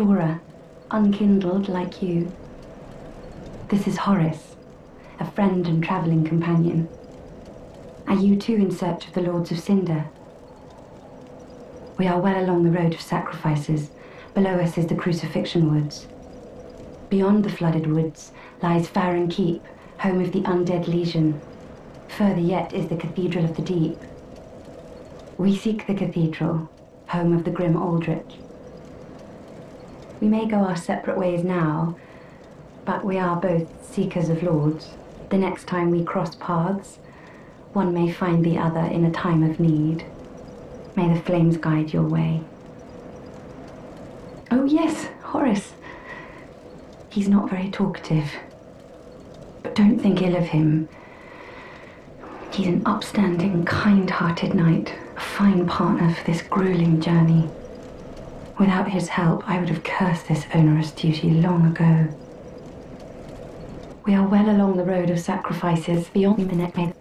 Anri unkindled like you. This is Horace, a friend and travelling companion. Are you too in search of the Lords of Cinder? We are well along the road of sacrifices. Below us is the Crucifixion Woods. Beyond the flooded woods lies Farron Keep, home of the undead legion. Further yet is the Cathedral of the Deep. We seek the cathedral, home of the grim Aldrich. We may go our separate ways now, but we are both seekers of lords. The next time we cross paths, one may find the other in a time of need. May the flames guide your way. Oh, yes, Horace. He's not very talkative. But don't think ill of him. He's an upstanding, kind hearted knight, a fine partner for this grueling journey. Without his help, I would have cursed this onerous duty long ago. We are well along the road of sacrifices beyond the net. May